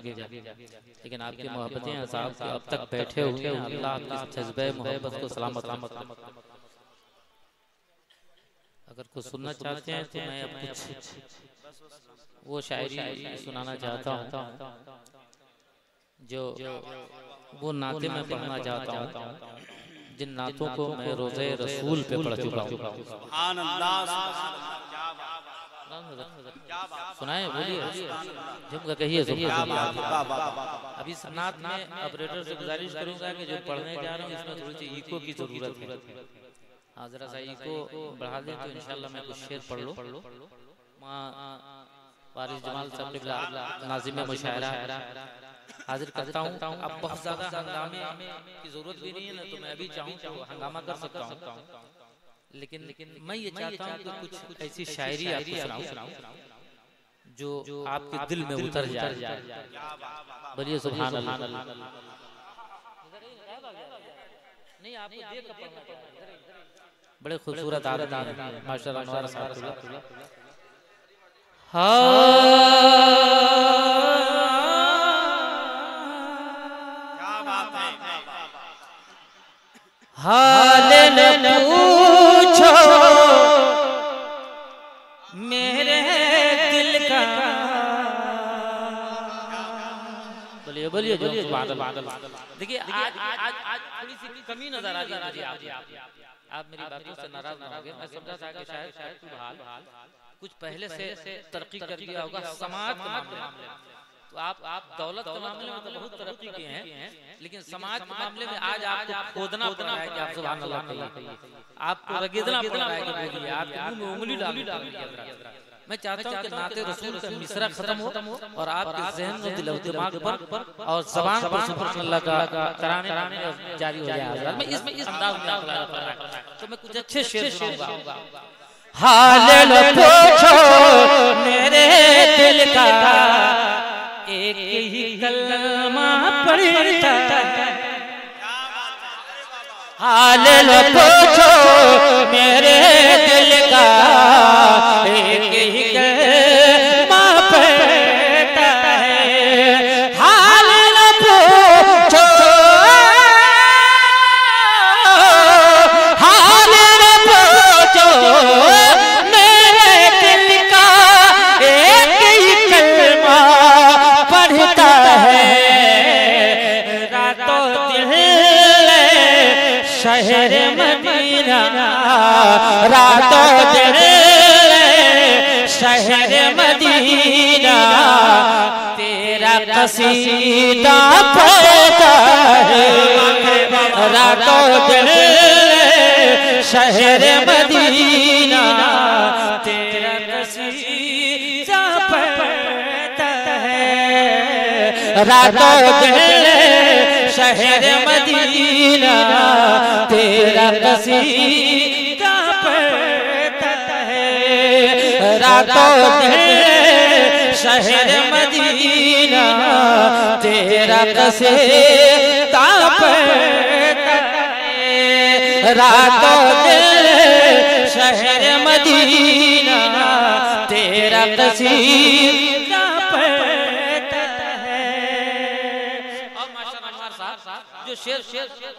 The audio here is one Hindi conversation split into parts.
लेकिन आपकी मोहब्बतें साहब अब तक बैठे हुए हैं अल्लाह आपकी जज्बे मोहब्बत को सलामत सलामत अगर कुछ सुनना चाहते हैं तो मैं अब कुछ वो शायरी सुनाना चाहता हूँ जो वो नाते में पढ़ना चाहता हूँ। जिन नातों को मैं रोज़े रसूल पे पढ़ चुका हूँ। सुनाए बोलिए। झुमका कहिए है, वाह। अभी सनात में ऑपरेटर से गुजारिश करूँगा कि जो पढ़ने जा रहा हूँ इसमें थोड़ी सी इको की ज़रूरत है। हाँ। जरा सा इको बढ़ा दें तो इंशाल्लाह मैं कुछ शेर पढ़ लो। माँ वारिस जमाल साहब ने नाजिम मुशायरा। हाजिर करता हूँ अब बहुत ज़्यादा हंगामे की ज़रूरत भी नहीं है ना तो मैं अभी चाहूँ तो हंगामा कर सकता हूँ। लेकिन लेकिन मैं ये चाहता हूँ कि कुछ ऐसी शायरी आपको सुनाऊं जो जो आपके दिल में उतर जाए। बोलिए सुभान अल्लाह नहीं आपको देख कर पढ़ना पड़ेगा। बड़े खूबसूरत आदत है माशाल्लाह अनवार साहब। क्या बात है। हाल बोलिए बोलिए बोलिए बादल बादल। देखिए आज आज आज थोड़ी सी कमी नज़र आ रही है मुझे आप आप मेरी बातों से नाराज़ ना होगे। मैं समझा था कि शायद शायद कुछ हाल कुछ पहले से तरक्की कर दिया होगा। समाज के मामले में। तो आप आप दौलत के मामले में तो बहुत तरक्की किए हैं। लेकिन समाज के मामले में आज आपको खोदना पड़ रहा है कि आप सुभान अल्लाह कहिए आपको रगेदना पड़ रहा है कि बोलिए आपके मुँह में उंगली डाल मैं चाहता हूँ कि नाते रसूल का मिसरा खत्म हो और आपके जहन और दिल और दिमाग पर और जबान पर सुभान अल्लाह का कराने जारी हो जाए हज़रत। मैं इसमें इस अंदाज में पढ़ रहा तो मैं कुछ अच्छे शेर सुनाऊँगा। हाल न पूछो मेरे दिल का एक ही कलमा पढ़ता हाल न पूछो मेरे दिल का एक ही रातों शहर मदीना तेरा कसीदा पढ़ता है रातों दिन शहर मदीना तेरा कसीदा पढ़ता है रातों दिन शहर मदीना तेरा कसीदा रातों दिन शहर मदीना तेरा पढ़ता है? रातों दिन शहर मदीना तेरा साहब जो शेर शेर शेर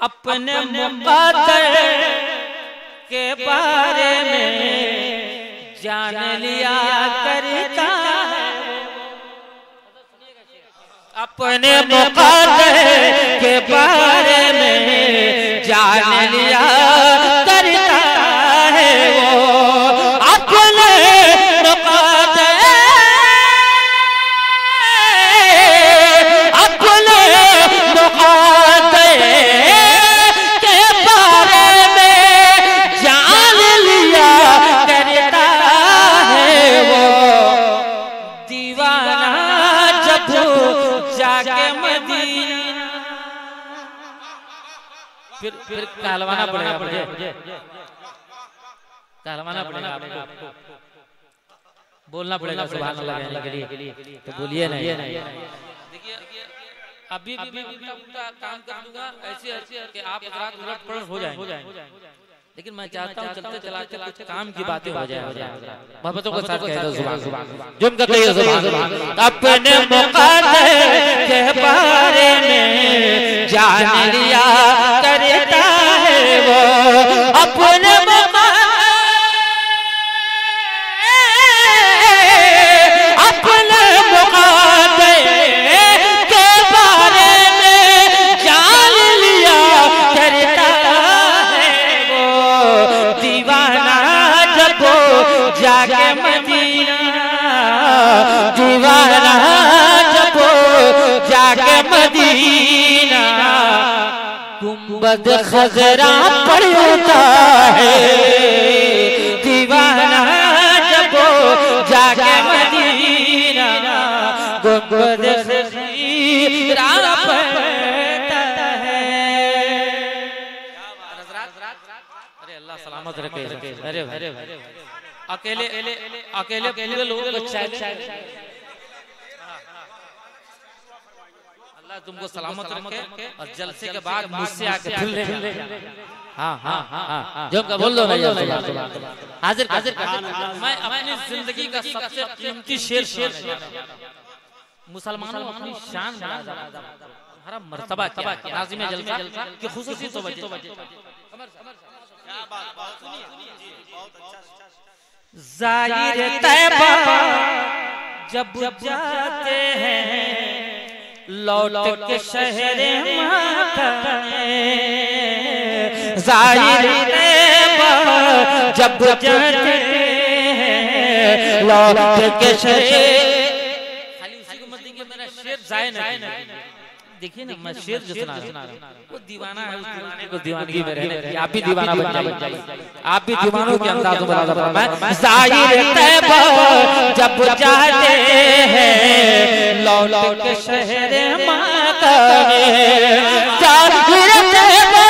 अपने मुकद्दर के बारे में जान लिया करता अपने मुकाबले के बारे में जान लिया करता जाके मदीना। फिर फिर कहलवाना पड़ेगा मुझे। कहलवाना पड़ेगा आपको। बोलना पड़ेगा सुभान अल्लाह कहने के लिए। तो बोलिए नहीं। देखिए अभी भी मैं काम कर दूँगा ऐसे ऐसे कि आप रात उलट पलट हो जाएँगे। लेकिन मैं चाहता हूँ चलते चलाते कुछ काम की बातें हो जाए। हो जाए मोहब्बतों के साथ कह दो ज़ुबान। जुम का कहिए ज़ुबान। अपने मुकद्दर के बारे में जान लिया करता है वो। अपने गुंबद खजरा पड़ता है। दीवाना जब जाके मदीना पड़ता है। अरे अल्लाह सलामत रखे। अरे अकेले अकेले अकेले लोगों को चाय अल्लाह तुमको सलामत रखे और जलसे के बाद मुझसे आके फिर ले हाँ हाँ हाँ जो का बोल दो ना हाजिर हाजिर मैं अपनी ज़िंदगी का सबसे कीमती शेर शेर मुसलमानों अपनी शान हमारा मर्तबा क्या नाजिम जलसा की खुसूसी तो बजे क्या बात बहुत सुनिए जी बहुत अच्छा ज़ाहिर तैबा जब जाते हैं। लौट के शहर ज़ाहिर जब लौट के शहर। खाली उसी को मत देंगे मेरा शेर जाए ना देखिए ना मैं शेर जो सुना रहा वो दीवाना है उस दीवाने को दीवानगी में रहने। आप भी दीवाना बन जाइए। आप भी दीवानों के अंदाज में बता रहा मैं ज़ाहिर तैबा जब चाहते हैं लौट के शहर माता ज़ाहिर तैबा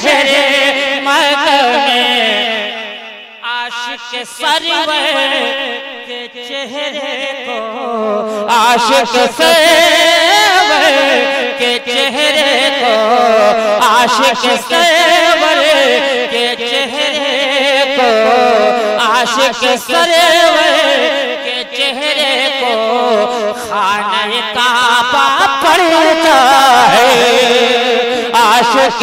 शहरे आशिक सरवर के चेहरे को आशिक सरवर के चेहरे को आशिक सरवर के चेहरे को आशिक सरवर के चेहरे को खाने काबा पड़ता है। आशिक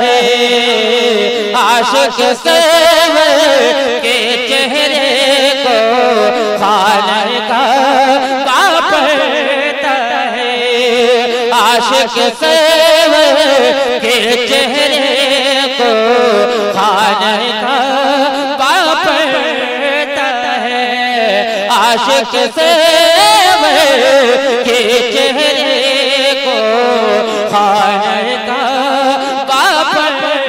है आशिक सेव के चेहरे को खाने का बाप है। आशिक सेव के चेहरे को खाने का आशिक सेव के चेहरे को खाने का बाप है।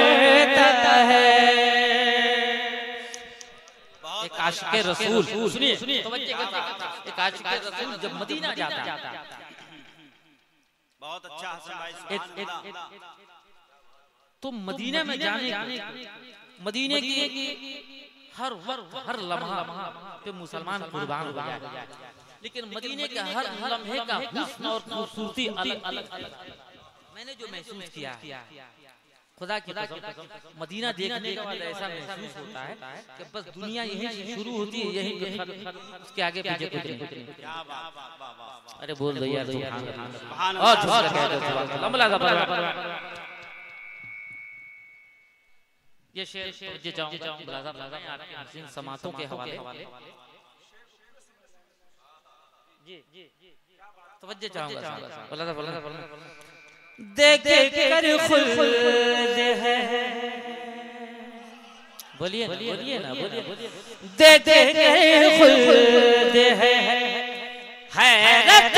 एक आशिक रसूल सुनिए सुनिए। एक आशिक रसूल जब मदीना जाता है। बहुत अच्छा हसन भाई सुभान अल्लाह। तो मदीने में जाने मदीने की हर वक्त हर लम्हा पे मुसलमान कुर्बान हो जाए लेकिन मदीने के हर लम्हे का हुस्न और खूबसूरती अलग अलग मैंने जो महसूस किया खुदा की कसम मदीना देखने के बाद ऐसा महसूस होता है कि बस दुनिया यहीं से शुरू होती है यहीं उसके आगे पीछे कुछ नहीं क्या बात वाह वाह वाह वाह अरे बोल दो यार सुभान अल्लाह। सुभान और अल्लाह, ज़ोर कह दो सुभान अल्लाह। अल्लाह ये शेर ये मैं आपके समातों के हवाले। जी जी तवज्जो चाहूँगा बुलाजा बुलाजा देख कर खुल्द है। बोलिए बोलिए ना बोलिए देख कर खुल्द है। हैरत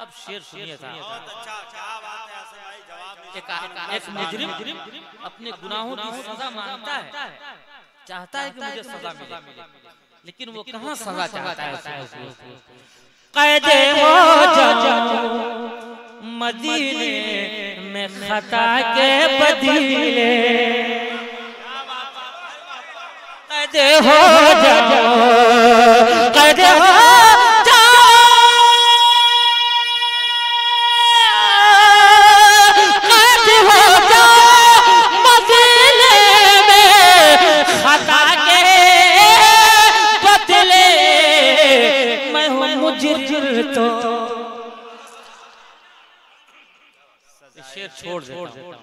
अब शेर सुनिए था अच्छा है एक मुजरिम अपने गुनाहों की सजा माँगता है चाहता है कि मुझे सजा मिले लेकिन वो कहाँ सजा चाहता है कैदे हो जाओ मदीने में खता के बदीले कद हो जाओ कद हो छोड़ देता हूँ।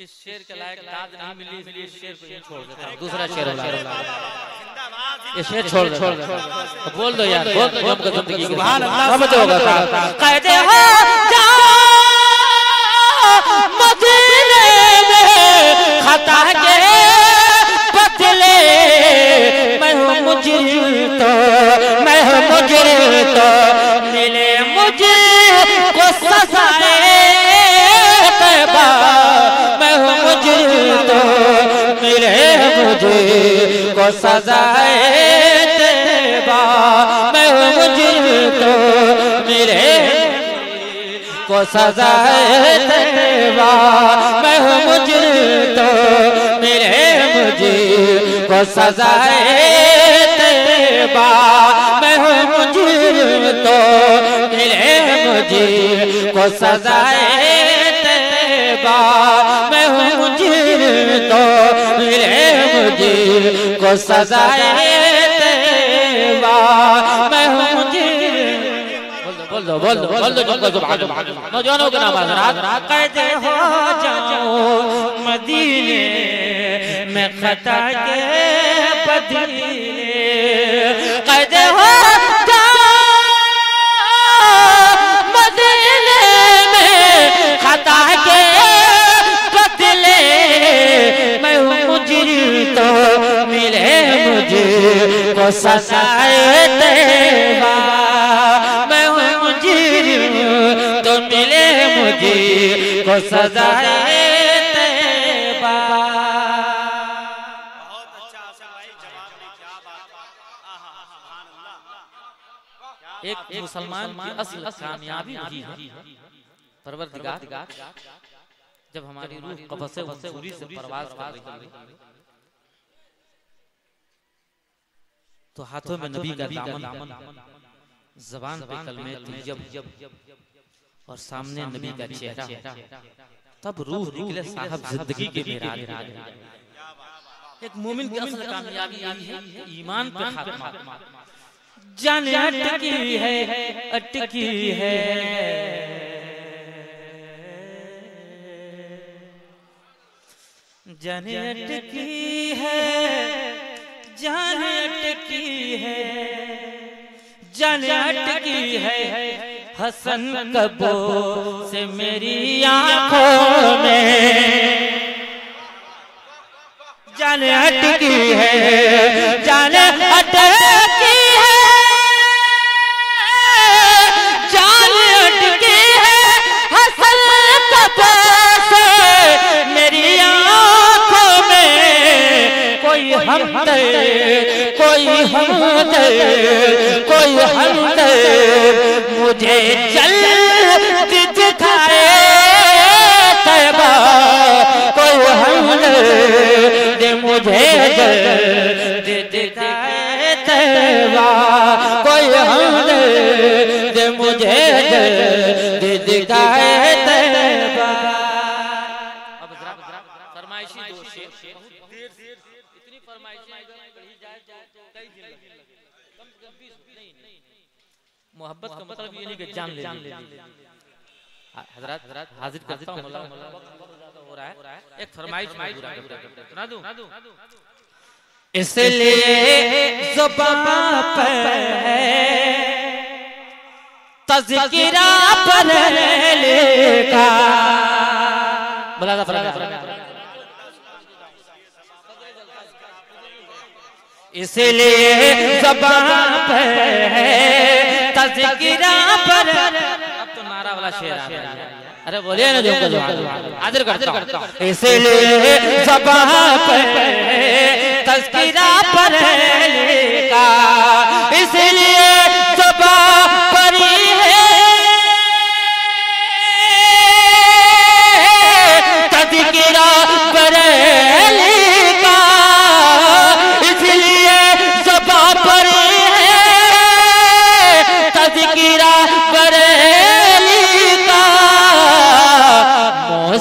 इस शेर के लायक दाद नहीं मिली इसलिए शेर को छोड़ देता हूँ। दूसरा शेर इसे ये शेर छोड़ छोड़ दो। बोल दो यार बोल दो हमको ज़िंदगी अल्लाह समझ होगा मुझे को सजाए मैं मुजरिम तो मिले। को सजाए मैं मुजरिम तो मिले मुझे। को सजाए तैबा मैं मुजरिम तो मिले मुझे। को सजाए तैबा मैं हूँ मुजरिम तो मिले मुझे को सजाए मैं हूँ मुजरिम बोल दो बोल दो बोल दो बोल दो नौजवानों के नाम हजरात हो जाओ मदीने में खता के बदले कहते हो जाओ मदीने में खता के मुझे को सजाए तेरा। मैं मुजरिम तो मिले मुझे को सजाए अच्छा एक मुसलमान की असल कामयाबी है। परवरदिगार, जब हमारी रूह वसूरी से परवाज कर रही है तो हाथों में नबी का दामन जबान पे कलमे तैयब और सामने नबी का चेहरा। तब रूह निकले साहब ज़िंदगी के मेराज एक मोमिन की असल कामयाबी यही है ईमान पे खात्मा। जान अटकी है अटकी है। जान अटकी है। जान अटकी है। जान अटकी है। हसन कबो से मेरी आँखों में। जान अटकी है। जान दे कोई हम कोई हम मुझे चल मोहब्बत का मतलब ये नहीं कि जान ले जान ले। हज़रत हज़रत हाजिर करता हूँ मौला मौला हो रहा है। एक फरमाइश मैं पूरा सुना दूँ? इसलिए ज़ुबान पर तज़किरा पर लिखा बला दा फरमाइश इसलिए ज़ुबान पर पर। अब तो नारा वाला शेर आ अरे बोलिए ना जो आदर करता हूँ इसलिए पर तज़किरा पर इसलिए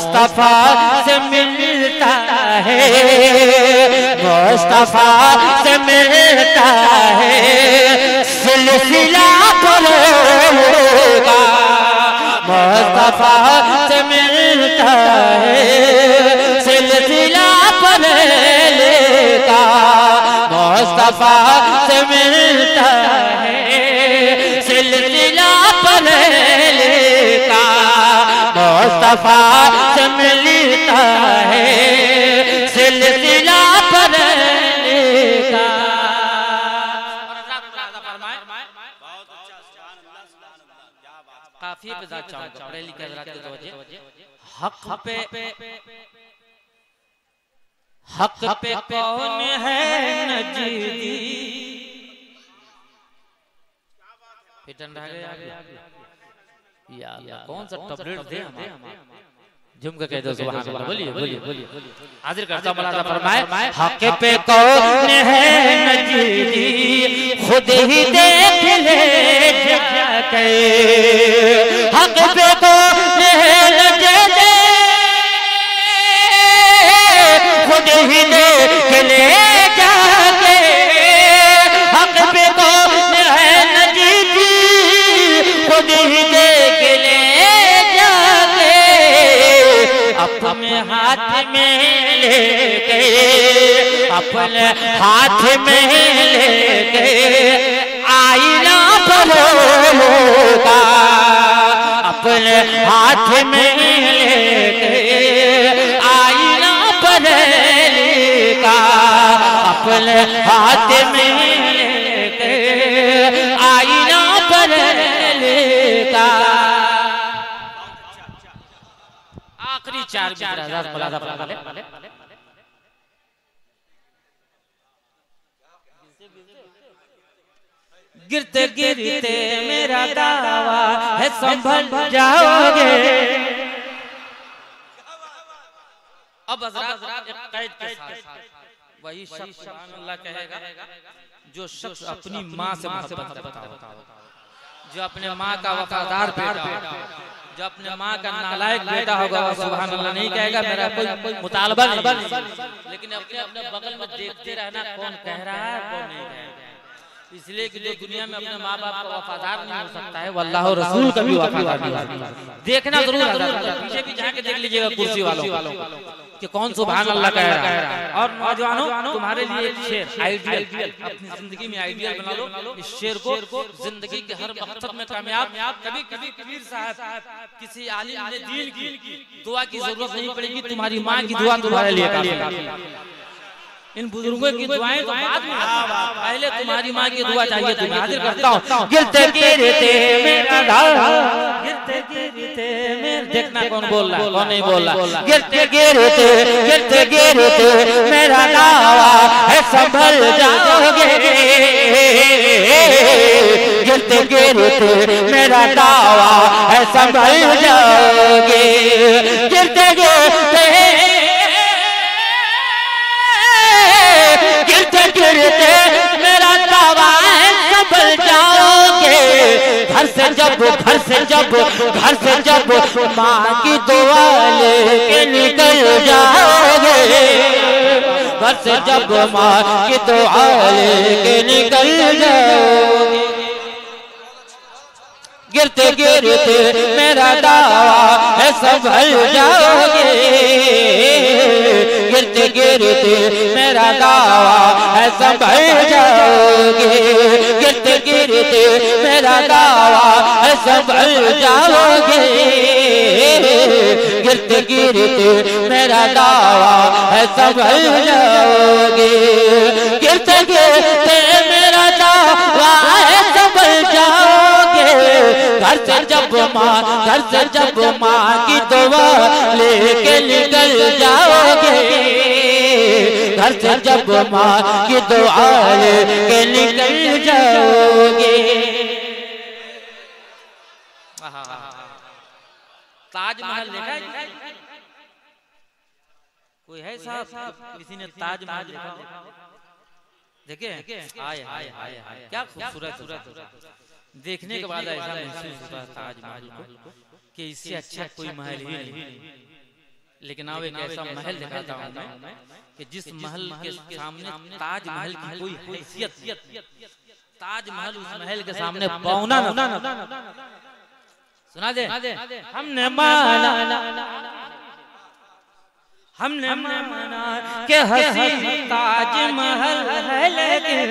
मुस्तफ़ा से मिलता है। मुस्तफ़ा से मिलता है। सिलसिला पलेगा मुस्तफ़ा से मिलता है। सिलसिला पलेगा मुस्तफ़ा से मिलता है। मुस्तफ़ा से मिलता है सिलसिला है। काफ़ी हक पे हक पे कौन है नजीदी फिटन रह गया या अल्लाह कौन सा टैबलेट दे हमें? झुम के कह दो सुभान अल्लाह बोलिए बोलिए बोलिए हाजिर करता हूँ मौलाना फरमाए हक पे कौन है नजीदी खुद ही देख ले जाके हक पे कौन है नजीदी खुद ही देख ले। हाथ में लेके, अपने हाथ में ले लेके आईना परोगा अपने हाथ में ले लेके आईना परेगा अपने हाथ में चार चार हज़ार मौलाना फरमाए गिरते गिरते मेरा दावा है संभल जाओगे। अब हजरात एक कैद के साथ। वही शख्स अल्लाह कहेगा जो शख्स अपनी माँ से मोहब्बत करता हो। जो अपने माँ का वफादार बेटा जो अपने माँ का नालायक बेटा होगा वो सुबह अल्लाह नहीं कहेगा मेरा कोई मुतालबा नहीं। लेकिन अपने अपने बगल में देखते रहना कौन कह रहा है कौन नहीं कह रहा है। इसलिए कि जो दुनिया में अपने माँ बाप का वफादार नहीं हो सकता है वल्लाह और रसूल का भी वफादार नहीं हो सकता। देखना ज़रूर पीछे भी जाके देख लीजिएगा कुर्सी वालों कि कौन सुभान अल्लाह कह रहा है। और नौजवानों तुम्हारे लिए एक शेर आइडियल अपनी ज़िंदगी में आइडियल बना लो। इस शेर को ज़िंदगी के हर मकसद में कामयाब कभी कभी कबीर साहब किसी आलिम ने दीन की दुआ की ज़रूरत नहीं पड़ेगी तुम्हारी माँ की दुआ तुम्हारे लिए काफ़ी इन बुज़ुर्गों की दुआएँ तो बाद में पहले तुम्हारी माँ की दुआ चाहिए तुम्हें हाजिर करता हूँ। गिरते मेरा देखना कौन बोल रहा है कौन नहीं बोल रहा गिरते गिरते गिरते गिरते मेरा दावा है संभल जाओगे गिरते गिरते गिरते मेरा दावा है संभल जाओगे गिरते गिरते गिरते गिरते मेरा दावा है जाओगे? घर से जब घर से जब घर से जब माँ की दुआ लेके निकल जाओगे। घर से जब माँ की दुआ लेके निकल जाओगे। गिरते गिरते मेरा दावा है संभल जाओगे। गिरते, मेरा दावा है संभल जाओगे। गिरते गिरते, मेरा दावा है संभल जाओगे। गिरते गिरते, मेरा दावा है संभल जाओगे। गिरते गिरते, मेरा दावा है संभल जाओगे। घर से जब माँ, घर से जब माँ की दुआ लेके निकल जाओगे। घर से जब माँ की दुआ लेके निकल जाओगे। ताजमहल देखा है? कोई है साहब? किसी ने ताजमहल देखा हो? देखे आए आए आए आए क्या खूबसूरत देखने के बाद ऐसा महसूस होता है ताजमहल को कि इससे अच्छा कोई महल ही नहीं लेकिन अब एक ऐसा महल दिखाता हूँ मैं कि जिस महल के सामने ताजमहल की कोई हैसियत ताजमहल उस महल के सामने पौना ना। सुना दे। हमने माना हमने माना के हसी ताजमहल है लेकिन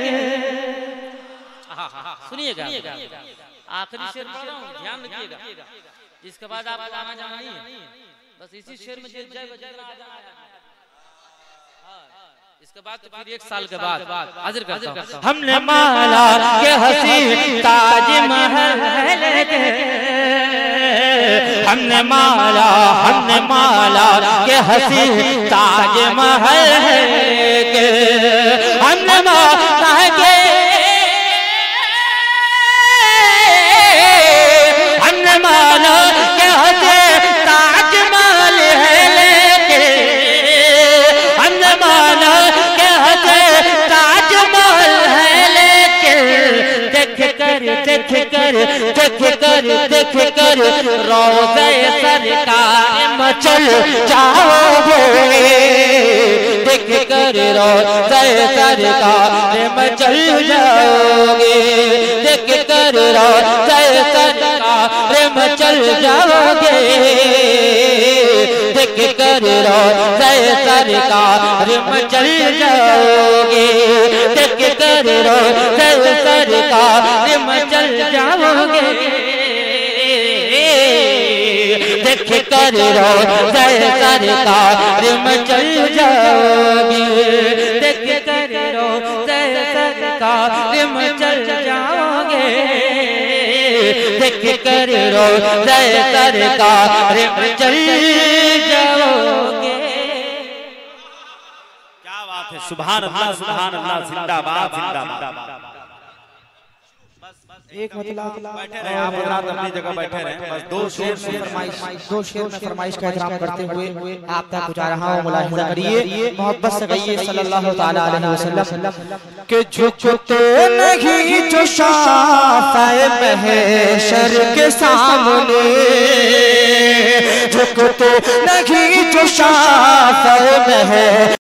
सुनिएगा। आखिरी शेर ध्यान रखिएगा। इसके बाद आप आना जाना नहीं है। बस इसी शेर में जय जय हाँ, इसके बाद तो फिर एक साल के बाद। हाजिर करता हूँ। हमने माला के हसी ताजमहल है लेकिन हमने माला हमने माला के हसी ताजमहल है के हमने माला के कर, देख कर देख कर, रोज़े सरकार मचल जाओगे। देख कर, रोज़े सरकार मचल जाओगे। देख कर, रोज़े तुम चल जाओगे। देख कर जय सरकार चल जाओगे। देख कर जय सरकार में चल जाओगे। देख कर रो, जय सरकार चल जाओगे। देख कर रो, जय सरकार में चल कर रो जय का चल जाओगे। क्या बात है? सुबह अल्लाह सुबह जिंदाबाद जिंदाबाद। एक मतलब बैठे रहे आप हजरात अपनी जगह बैठे रहे बस दो शेर में फरमाइश दो शेर में फरमाइश का एहतराम करते हुए आप तक पहुँचा रहा हूँ मुलाहिजा करिए मोहब्बत से गइए सल्लल्लाहु ताला अलैहि वसल्लम के झुकते नहीं जो शाफाए महशर के सामने झुकते नहीं जो शाफाए महशर